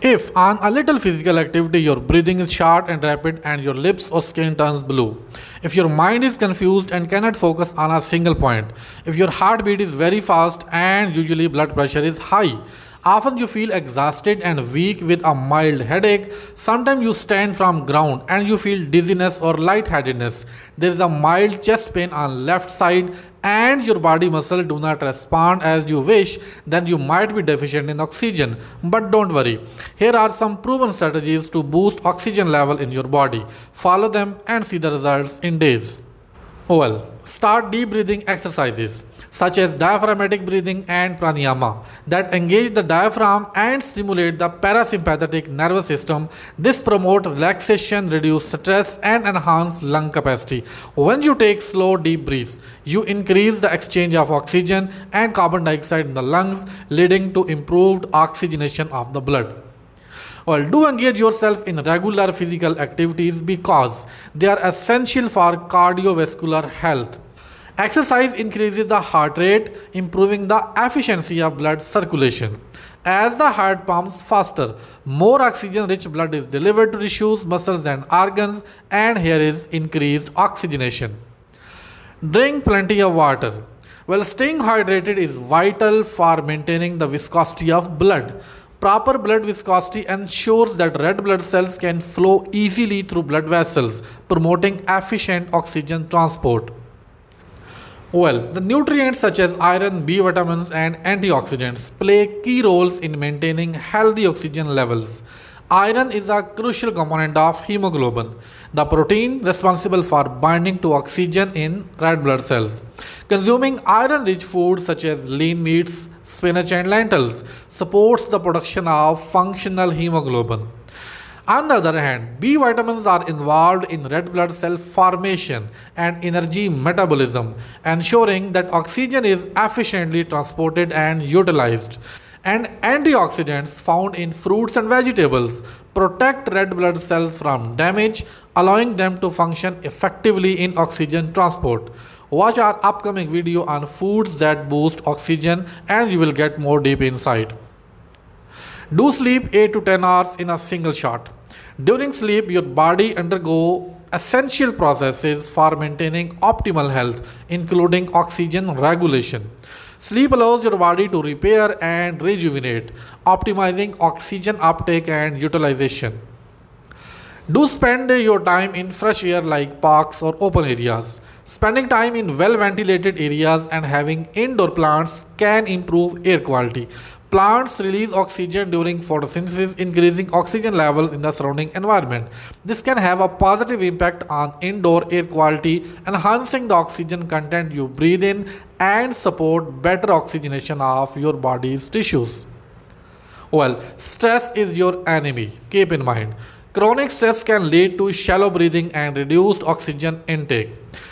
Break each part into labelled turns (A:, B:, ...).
A: If on a little physical activity your breathing is short and rapid and your lips or skin turns blue. If your mind is confused and cannot focus on a single point. If your heartbeat is very fast and usually blood pressure is high. Often you feel exhausted and weak with a mild headache. Sometimes you stand from ground and you feel dizziness or lightheadedness. There is a mild chest pain on left side and your body muscle do not respond as you wish, then you might be deficient in oxygen. But don't worry. Here are some proven strategies to boost oxygen level in your body. Follow them and see the results in days. Well, start deep breathing exercises such as diaphragmatic breathing and pranayama that engage the diaphragm and stimulate the parasympathetic nervous system. This promote relaxation, reduce stress and enhance lung capacity. When you take slow deep breaths, you increase the exchange of oxygen and carbon dioxide in the lungs leading to improved oxygenation of the blood. Well, do engage yourself in regular physical activities because they are essential for cardiovascular health. Exercise increases the heart rate, improving the efficiency of blood circulation. As the heart pumps faster, more oxygen-rich blood is delivered to tissues, muscles and organs and here is increased oxygenation. Drink plenty of water. Well, staying hydrated is vital for maintaining the viscosity of blood. Proper blood viscosity ensures that red blood cells can flow easily through blood vessels, promoting efficient oxygen transport. Well, the nutrients such as iron, B vitamins and antioxidants play key roles in maintaining healthy oxygen levels. Iron is a crucial component of hemoglobin, the protein responsible for binding to oxygen in red blood cells. Consuming iron-rich foods such as lean meats, spinach and lentils supports the production of functional hemoglobin. On the other hand, B vitamins are involved in red blood cell formation and energy metabolism, ensuring that oxygen is efficiently transported and utilized. And antioxidants found in fruits and vegetables protect red blood cells from damage, allowing them to function effectively in oxygen transport. Watch our upcoming video on foods that boost oxygen and you will get more deep insight. Do sleep 8 to 10 hours in a single shot. During sleep, your body undergo essential processes for maintaining optimal health, including oxygen regulation. Sleep allows your body to repair and rejuvenate, optimizing oxygen uptake and utilization. Do spend your time in fresh air like parks or open areas. Spending time in well ventilated areas and having indoor plants can improve air quality. Plants release oxygen during photosynthesis, increasing oxygen levels in the surrounding environment. This can have a positive impact on indoor air quality, enhancing the oxygen content you breathe in and support better oxygenation of your body's tissues. Well, stress is your enemy. Keep in mind. Chronic stress can lead to shallow breathing and reduced oxygen intake.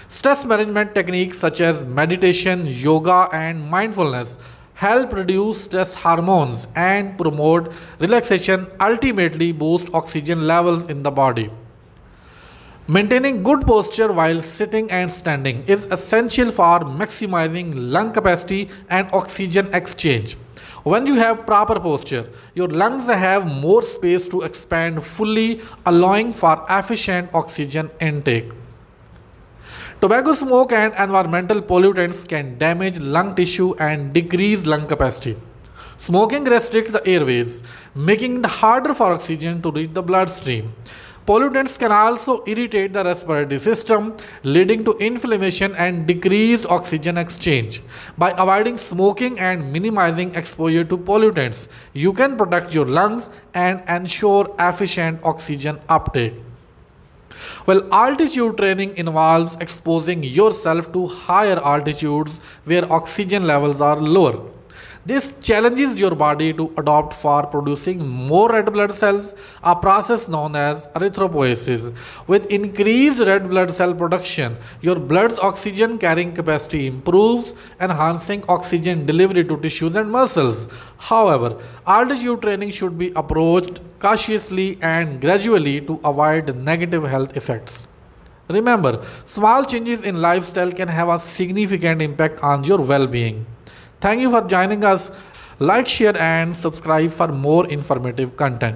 A: Stress management techniques such as meditation, yoga, and mindfulness help reduce stress hormones and promote relaxation ultimately boost oxygen levels in the body. Maintaining good posture while sitting and standing is essential for maximizing lung capacity and oxygen exchange. When you have proper posture your lungs have more space to expand fully allowing for efficient oxygen intake Tobacco smoke and environmental pollutants can damage lung tissue and decrease lung capacity. Smoking restricts the airways, making it harder for oxygen to reach the bloodstream. Pollutants can also irritate the respiratory system, leading to inflammation and decreased oxygen exchange. By avoiding smoking and minimizing exposure to pollutants, you can protect your lungs and ensure efficient oxygen uptake. Well, altitude training involves exposing yourself to higher altitudes where oxygen levels are lower. This challenges your body to adopt for producing more red blood cells, a process known as erythropoiesis. With increased red blood cell production, your blood's oxygen carrying capacity improves, enhancing oxygen delivery to tissues and muscles. However, altitude training should be approached cautiously and gradually to avoid negative health effects. Remember, small changes in lifestyle can have a significant impact on your well-being. Thank you for joining us. Like, share and subscribe for more informative content.